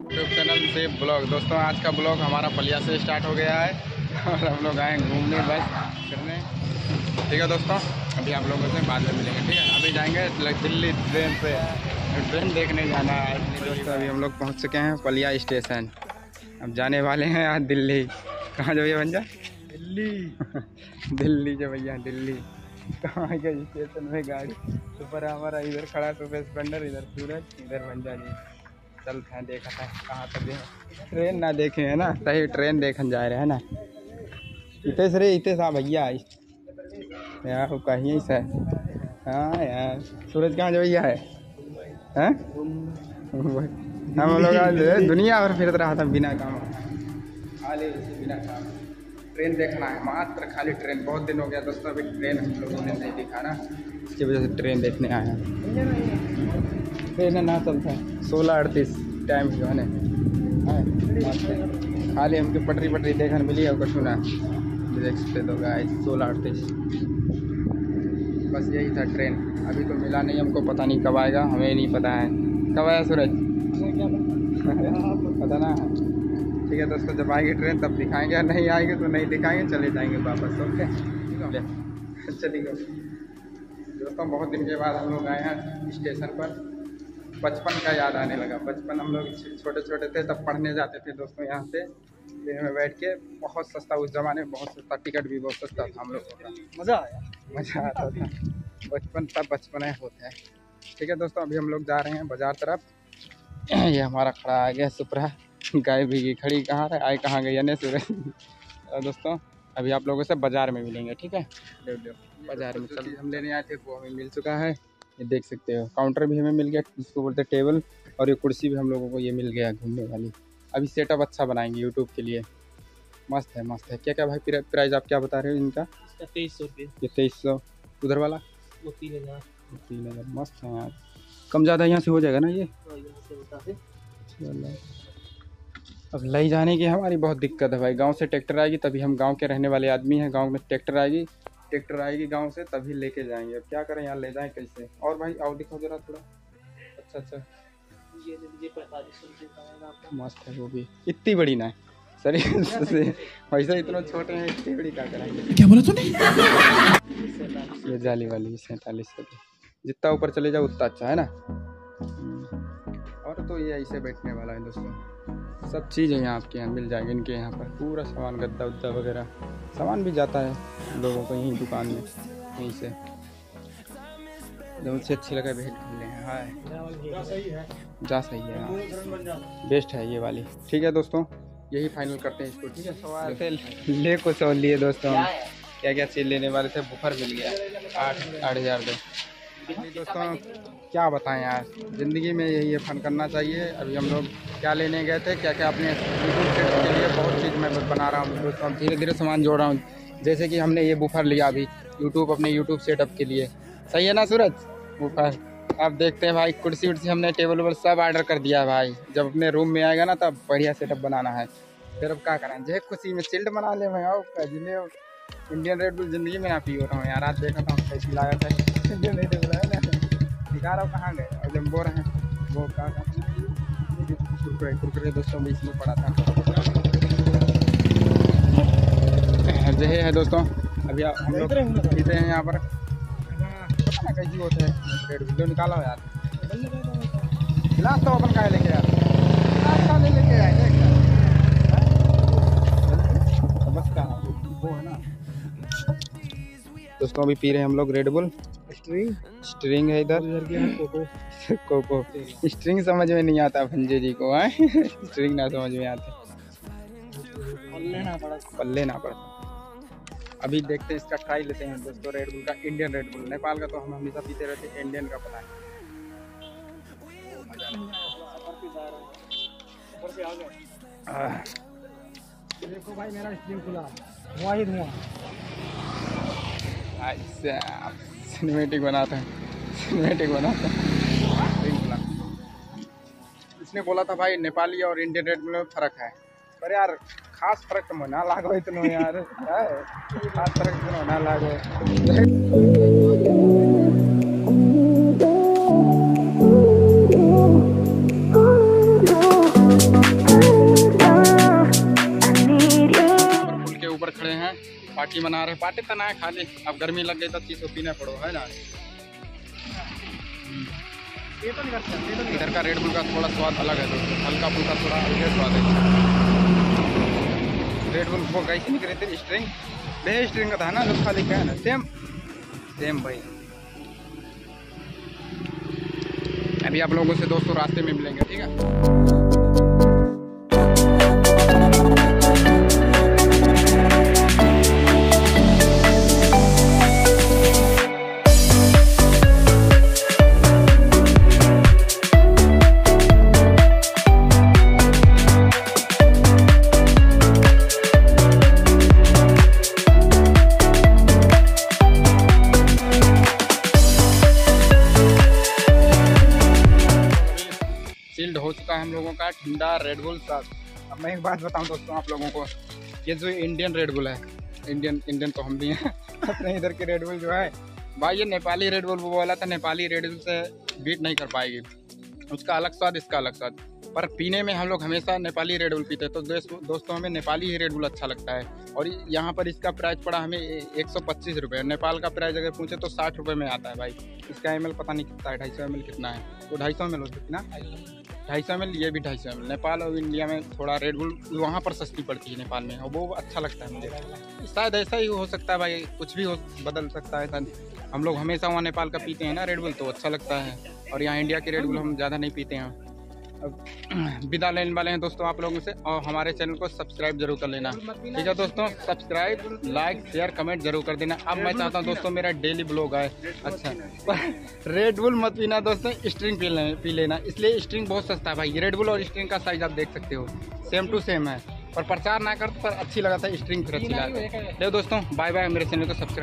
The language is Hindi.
यूट्यूब चैनल से ब्लॉग दोस्तों आज का ब्लॉग हमारा पलिया से स्टार्ट हो गया है। और हम लोग आए घूमने बस करने। ठीक है दोस्तों अभी आप लोगों से बाद में मिलेंगे। ठीक है अभी जाएँगे दिल्ली ट्रेन से। ट्रेन देखने जाना है। दोस्तों अभी हम लोग पहुँच चुके हैं पलिया स्टेशन। अब जाने वाले हैं आज दिल्ली। कहाँ जो भैया? दिल्ली। दिल्ली जो भैया दिल्ली। कहाँ के स्टेशन में गाड़ी? सुपर हमारा इधर खड़ा सुपर स्पलेंडर इधर सूरज इधर भंजा जी चलते हैं देखा था, कहाँ तक ट्रेन ना देखे, है ना? सही ट्रेन देखन जा रहे हैं ना? इतने रे इतने सा भैया यार कहीं से। हाँ यार, सूरज कहाँ जो भैया है? हैं? हम लोग आज दुनिया भर फिरत रहा था बिना काम। खाली बिना काम। ट्रेन देखना है, मात्र खाली ट्रेन। बहुत दिन हो गया, दोस्तों, अभी ट्रेन हम लोगों ने नहीं देखा ना। इसकी वजह से ट्रेन देखने आए हैं ट्रेन ना चलता है। सोलह अड़तीस टाइम जो है। खाली हमके पटरी पटरी देखने मिली है, कुछ ना देख सकते तो गाय सोलह अड़तीस। बस यही था ट्रेन अभी तो मिला नहीं, हमको पता नहीं कब आएगा, हमें नहीं पता है। कब आया सूरज? पता ना। है ठीक है दोस्तों जब आएगी ट्रेन तब दिखाएँगे। नहीं आएगी तो नहीं दिखाएँगे, चले जाएँगे वापस ओके चलिए। दोस्तों बहुत दिन के बाद हम लोग आए हैं स्टेशन पर। बचपन का याद आने लगा। बचपन हम लोग छोटे छोटे थे तब पढ़ने जाते थे दोस्तों यहाँ से। ट्रेन में बैठ के बहुत सस्ता उस ज़माने में बहुत सस्ता टिकट भी बहुत सस्ता था हम लोग का। मज़ा आया। मज़ा आता था। बचपन तब बचपन होते हैं। ठीक है दोस्तों अभी हम लोग जा रहे हैं बाज़ार तरफ़। ये हमारा खड़ा आ गया सुपरा। गाय भी खड़ी कहाँ है आए कहाँ गई ने सूरज और दोस्तों अभी आप लोगों से बाज़ार में मिलेंगे ठीक है? बाज़ार में चल। हम लेने आए थे वो हमें मिल चुका है। ये देख सकते हो काउंटर भी हमें मिल गया जिसको बोलते हैं टेबल और ये कुर्सी भी हम लोगों को ये मिल गया घूमने वाली। अभी सेटअप अच्छा बनाएँगे यूट्यूब के लिए। मस्त है मस्त है। क्या क्या भाई प्राइस आप क्या बता रहे हो इनका? तेईस सौ रुपये। ये तेईस सौ। उधर वाला? वो तीन हज़ार। तीन हज़ार। मस्त है यार। कम ज़्यादा यहाँ से हो जाएगा ना ये? दे चलो अब ले जाने की हमारी बहुत दिक्कत है भाई। गाँव से ट्रैक्टर आएगी तभी हम गाँव के रहने वाले आदमी हैं। गाँव में ट्रैक्टर आएगी ट्रैक्टर आएगी गाँव से तभी लेके जाएँगे। अब क्या करें यहाँ ले जाएँ कैसे? और भाई आओ दिखाओ जरा थोड़ा। अच्छा अच्छा। ये मस्त है वो भी। इतनी बड़ी ना है। सर से वैसे इतना छोटे हैं इतनी बड़ी क्या कराएँगे क्या बोला तूने? ये जाली वाली सैंतालीस सौ की। जितना ऊपर चले जाओ उतना अच्छा है ना? और तो ये ऐसे बैठने वाला है दोस्तों। सब चीज़ है यहाँ आपके यहाँ मिल जाएगी इनके यहाँ पर पूरा सामान गद्दा उद्दा वगैरह। सामान भी जाता है लोगों को यहीं दुकान में यहीं से। जो से अच्छी लगा भेज ले। हाय। जा सही है हाँ। बेस्ट है ये वाली। ठीक है दोस्तों यही फाइनल करते हैं इसको ठीक है? सवाल ले कुछ और लिए दोस्तों क्या क्या चीज़ लेने वाले थे? बुफर मिल गया। आठ आठ हज़ार दो। दोस्तों क्या बताएँ यार ज़िंदगी में यही है फन करना चाहिए। अभी हम लोग क्या लेने गए थे? क्या क्या अपने यूट्यूब सेट के लिए बहुत चीज़ मैं बना रहा हूँ दोस्तों धीरे धीरे सामान जोड़ रहा हूँ। जैसे कि हमने ये बुफर लिया अभी, यूट्यूब अपने यूट्यूब सेटअप के लिए। सही है ना सूरज? बुफर। अब देखते हैं भाई, कुर्सी उर्सी हमने, टेबल वेबल सब ऑर्डर कर दिया है भाई। जब अपने रूम में आएगा ना, तब बढ़िया सेटअप बनाना है। फिर अब क्या करें? जे खुशी में चिल्ड बना ले मैं आओ ज़िले इंडियन रेड बुल ज़िंदगी में ना पी हो रहा हूँ यार। आज देखा था कैसी लागत है। इंडियन रेड बुल दिखा रहा हूँ कहाँ गए? जब रहे। हैं वो क्या कुरकुरे कुरकुरे में पड़ा था। है दोस्तों। अभी आप- हम लोग पीते हैं यहाँ पर। पता ना कैसी होते हैं। रेड बुल निकालो यार। गिलास तो अपन का लेके यार गिलास का ले लेके आए? बस का वो है ना। दोस्तों अभी पी रहे हैं हम लोग रेड बुल स्ट्रिंग स्ट्रिंग है इधर। है कोको कोको स्ट्रिंग समझ में नहीं आता भंजे जी को है। स्ट्रिंग ना समझ में आता। और लेना पड़ा पल्ले ना पड़ता। अभी देखते हैं इसका ट्राई लेते हैं। दोस्तों रेड बुल का इंडियन रेड बुल नेपाल का तो हम हमेशा पीते रहते हैं इंडियन का पता है है देखो भाई मेरा स्ट्रिंग खुला। धुआँ ही धुआँ। साहब सिनेमेटिक बनाते हैं। सिनेमेटिक बनाते हैं। इसने बोला था भाई, नेपाली और इंडियन रेड में फ़र्क है। पर यार, खास फ़र्क तो ना लागो इतना यार। खास फ़र्क तो ना लागो। पार्टी मना रहे पार्टी तो ना है खाली। अब गर्मी लग गई तो चीज़ तो पीना पड़ो है ना? ये तो तो इधर का रेड बुल का थोड़ा स्वाद अलग है दोस्तों हल्का फुल्का थोड़ा अलग स्वाद है। रेड बुल वो कैसे निकले थे स्ट्रिंग बे स्ट्रिंग का था ना लोग खाली क्या है ना। सेम सेम भाई। अभी आप लोगों से दोस्तों रास्ते में मिलेंगे ठीक है? लोगों का ठंडा रेडबुल का। अब मैं एक बात बताऊँ दोस्तों आप लोगों को, ये जो इंडियन रेडबुल है इंडियन इंडियन तो हम भी हैं, अपने इधर की रेडबुल जो है, भाई ये नेपाली रेडबुल वो बोला था नेपाली रेडबुल से बीट नहीं कर पाएगी। उसका अलग स्वाद, इसका अलग स्वाद। पर पीने में हम लोग हमेशा नेपाली रेडबुल पीते हैं तो दोस्तों हमें नेपाली ही रेडबुल अच्छा लगता है। और यहाँ पर इसका प्राइस पड़ा हमें एक सौ पच्चीस रुपये नेपाल का प्राइस अगर पूछे तो साठ रुपये में आता है भाई। इसका एमएल पता नहीं कितना है, ढाई सौ कितना है? तो ढाई सौ एम होती ना ढाई सौ एम ये भी ढाई सौ एम नेपाल और इंडिया में थोड़ा रेड बुल वहाँ पर सस्ती पड़ती है नेपाल में, और वो अच्छा लगता है मुझे। शायद ऐसा ही हो सकता है भाई, कुछ भी हो, बदल सकता है हम लोग हमेशा वहाँ नेपाल का पीते हैं ना रेड बुल तो अच्छा लगता है। और यहाँ इंडिया के रेड बुल हम ज़्यादा नहीं पीते हैं। विदा लेने वाले हैं दोस्तों आप लोगों से और हमारे चैनल को सब्सक्राइब ज़रूर कर लेना। ठीक है दोस्तों सब्सक्राइब लाइक शेयर कमेंट ज़रूर कर देना। अब मैं चाहता हूँ दोस्तों मेरा डेली ब्लॉग आए। अच्छा रेड बुल मत पीना दोस्तों स्ट्रिंग पी लेना पी लेना। इसलिए स्ट्रिंग बहुत सस्ता है भाई। रेड बुल और स्ट्रिंग का साइज़ आप देख सकते हो। सेम टू सेम है। पर प्रचार ना कर पर अच्छी लगा था स्ट्रिंग फिर अच्छी लगा दोस्तों बाय बाय मेरे चैनल को सब्सक्राइब